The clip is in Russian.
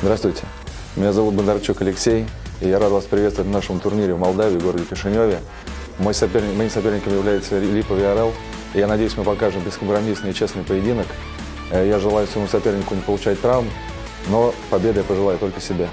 Здравствуйте. Меня зовут Бондарчук Алексей, и я рад вас приветствовать на нашем турнире в Молдавии, в городе Кишиневе. Мой соперник, моим соперником является Липа Виарел. И я надеюсь, мы покажем бескомпромиссный и честный поединок. Э, я желаю своему сопернику не получать травм, но победы я пожелаю только себе.